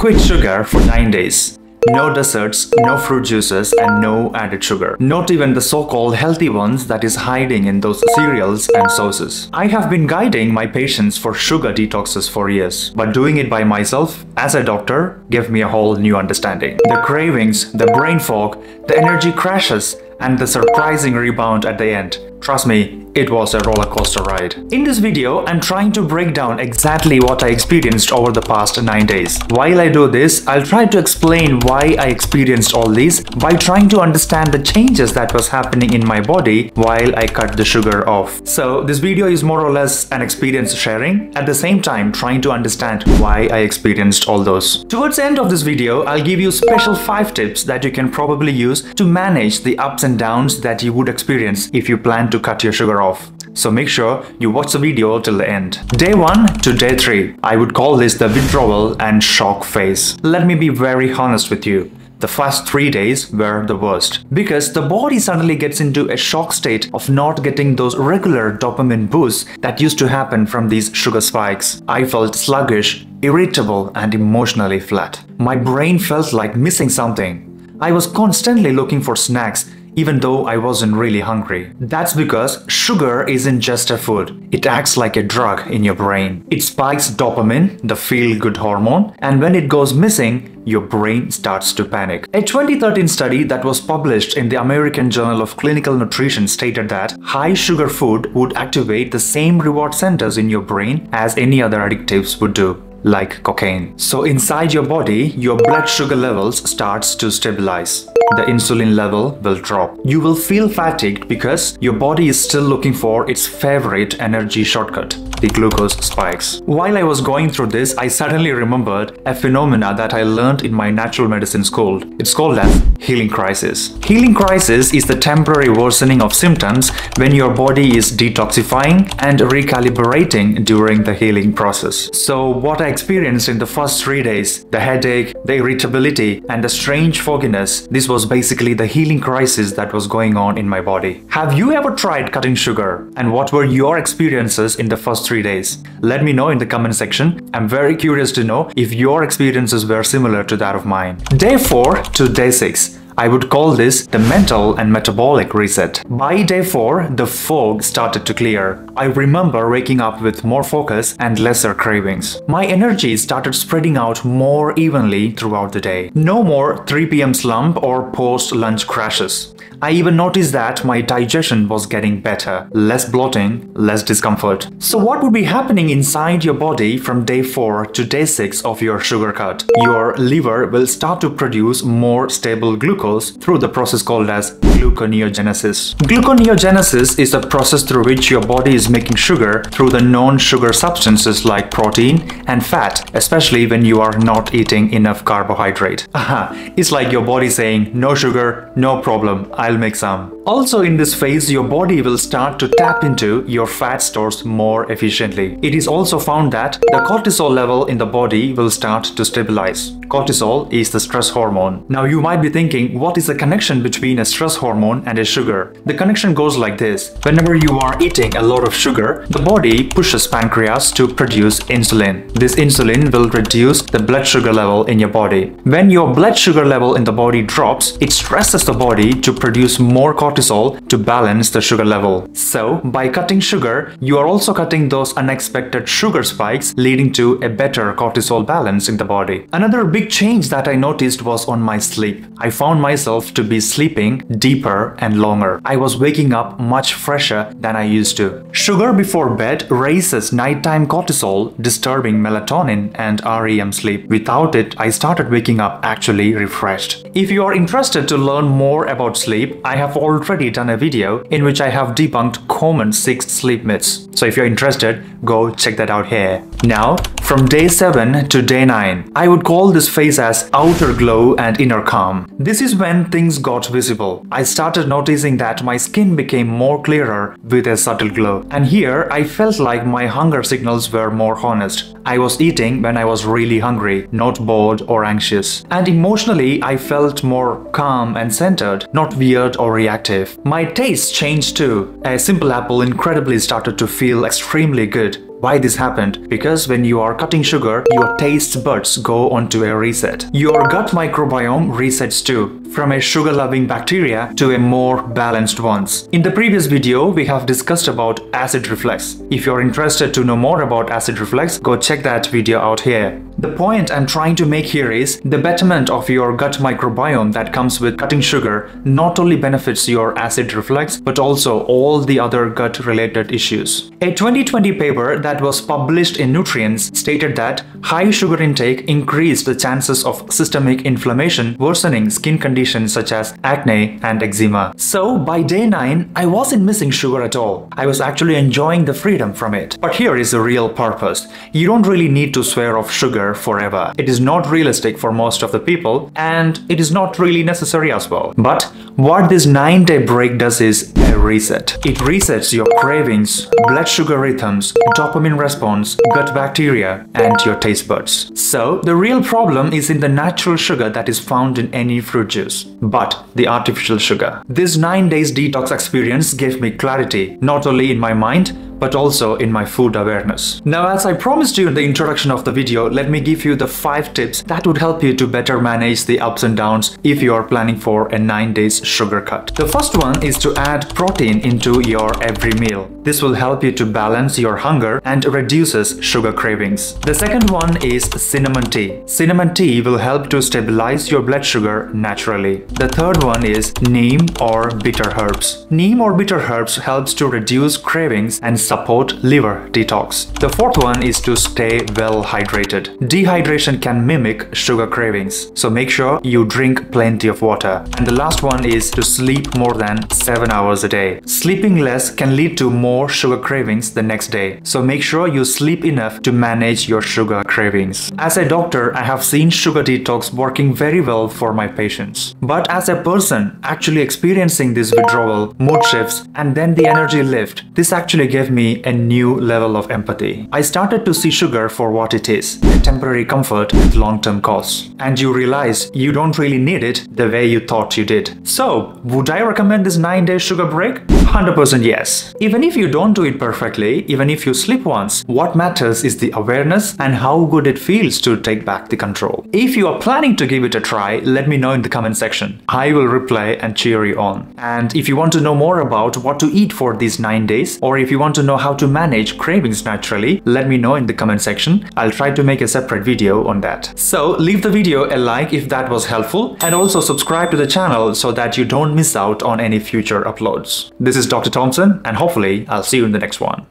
quit sugar for 9 days. No desserts, no fruit juices, and no added sugar. Not even the so-called healthy ones that is hiding in those cereals and sauces. I have been guiding my patients for sugar detoxes for years, but doing it by myself as a doctor gave me a whole new understanding. The cravings, the brain fog, the energy crashes, and the surprising rebound at the end. Trust me, it was a roller coaster ride. In this video, I'm trying to break down exactly what I experienced over the past 9 days. While I do this, I'll try to explain why I experienced all these by trying to understand the changes that was happening in my body while I cut the sugar off. So this video is more or less an experience sharing, at the same time trying to understand why I experienced all those. Towards the end of this video, I'll give you special 5 tips that you can probably use to manage the ups and downs that you would experience if you plan to cut your sugar off. So make sure you watch the video till the end. Day 1 to day 3. I would call this the withdrawal and shock phase. Let me be very honest with you. The first three days were the worst because the body suddenly gets into a shock state of not getting those regular dopamine boosts that used to happen from these sugar spikes. I felt sluggish, irritable, and emotionally flat. My brain felt like missing something. I was constantly looking for snacks even though I wasn't really hungry. That's because sugar isn't just a food, it acts like a drug in your brain. It spikes dopamine, the feel-good hormone, and when it goes missing, your brain starts to panic. A 2013 study that was published in the American Journal of Clinical Nutrition stated that high sugar food would activate the same reward centers in your brain as any other additives would do like cocaine. So inside your body, your blood sugar levels starts to stabilize the insulin level will drop. You will feel fatigued because your body is still looking for its favorite energy shortcut, the glucose spikes. While I was going through this, I suddenly remembered a phenomena that I learned in my natural medicine school. It's called as healing crisis. Healing crisis is the temporary worsening of symptoms when your body is detoxifying and recalibrating during the healing process. So what I experienced in the first three days, the headache, the irritability, and the strange fogginess, this was basically the healing crisis that was going on in my body. Have you ever tried cutting sugar? And what were your experiences in the first three days? Let me know in the comment section. I'm very curious to know if your experiences were similar to that of mine. Day 4 to day 6. I would call this the mental and metabolic reset. By day 4, the fog started to clear. I remember waking up with more focus and lesser cravings. My energy started spreading out more evenly throughout the day. No more 3 pm slump or post-lunch crashes. I even noticed that my digestion was getting better, less bloating, less discomfort. So what would be happening inside your body from day 4 to day 6 of your sugar cut? Your liver will start to produce more stable glucose through the process called as gluconeogenesis. Gluconeogenesis is the process through which your body is making sugar through the non-sugar substances like protein and fat, especially when you are not eating enough carbohydrate. Aha, it's like your body saying, no sugar, no problem, I'll make some. Also in this phase, your body will start to tap into your fat stores more efficiently. It is also found that the cortisol level in the body will start to stabilize. Cortisol is the stress hormone. Now you might be thinking, what is the connection between a stress hormone and a sugar? The connection goes like this. Whenever you are eating a lot of sugar, the body pushes pancreas to produce insulin. This insulin will reduce the blood sugar level in your body. When your blood sugar level in the body drops, it stresses the body to produce more cortisol to balance the sugar level. So, by cutting sugar, you are also cutting those unexpected sugar spikes leading to a better cortisol balance in the body. Another big big change that I noticed was on my sleep. I found myself to be sleeping deeper and longer. I was waking up much fresher than I used to. Sugar before bed raises nighttime cortisol, disturbing melatonin and REM sleep. Without it, I started waking up actually refreshed. If you are interested to learn more about sleep, I have already done a video in which I have debunked common 6 sleep myths. So if you're interested, go check that out here. Now, from day 7 to day 9, I would call this phase as outer glow and inner calm. This is when things got visible. I started noticing that my skin became more clearer with a subtle glow. And here, I felt like my hunger signals were more honest. I was eating when I was really hungry, not bored or anxious. And emotionally, I felt more calm and centered, not weird or reactive. My taste changed too. A simple apple incredibly started to feel extremely good Why this happened? Because when you are cutting sugar, your taste buds go onto a reset. Your gut microbiome resets too, from a sugar-loving bacteria to a more balanced ones. In the previous video, we have discussed about acid reflux. If you're interested to know more about acid reflux, go check that video out here. The point I'm trying to make here is the betterment of your gut microbiome that comes with cutting sugar not only benefits your acid reflux but also all the other gut related issues. A 2020 paper that was published in Nutrients stated that high sugar intake increased the chances of systemic inflammation worsening skin conditions such as acne and eczema. So by day 9 I wasn't missing sugar at all. I was actually enjoying the freedom from it. But here is the real purpose. You don't really need to swear off sugar forever. It is not realistic for most of the people and it is not really necessary as well. But what this 9 day break does is a reset. It resets your cravings, blood sugar rhythms, dopamine response, gut bacteria and your taste buds. So the real problem is in the natural sugar that is found in any fruit juice, but the artificial sugar. This 9 days detox experience gave me clarity, not only in my mind, but also in my food awareness. Now as I promised you in the introduction of the video, let me give you the 5 tips that would help you to better manage the ups and downs if you are planning for a 9 days sugar cut. The first one is to add protein into your every meal. This will help you to balance your hunger and reduces sugar cravings. The second one is cinnamon tea. Cinnamon tea will help to stabilize your blood sugar naturally. The third one is neem or bitter herbs. Neem or bitter herbs helps to reduce cravings and support liver detox. The fourth one is to stay well hydrated. Dehydration can mimic sugar cravings, so make sure you drink plenty of water. And the last one is to sleep more than 7 hours a day. Sleeping less can lead to more sugar cravings the next day, so make sure you sleep enough to manage your sugar cravings. As a doctor, I have seen sugar detox working very well for my patients. But as a person actually experiencing this withdrawal, mood shifts, and then the energy lift, this actually gave me me a new level of empathy. I started to see sugar for what it is, a temporary comfort with long-term costs. And you realize you don't really need it the way you thought you did. So, would I recommend this 9-day sugar break? 100% yes. Even if you don't do it perfectly, even if you slip once, what matters is the awareness and how good it feels to take back the control. If you are planning to give it a try, let me know in the comment section. I will reply and cheer you on. And if you want to know more about what to eat for these 9 days, or if you want to know how to manage cravings naturally, let me know in the comment section. I'll try to make a separate video on that. So leave the video a like if that was helpful and also subscribe to the channel so that you don't miss out on any future uploads. This is Dr. Tomson and hopefully I'll see you in the next one.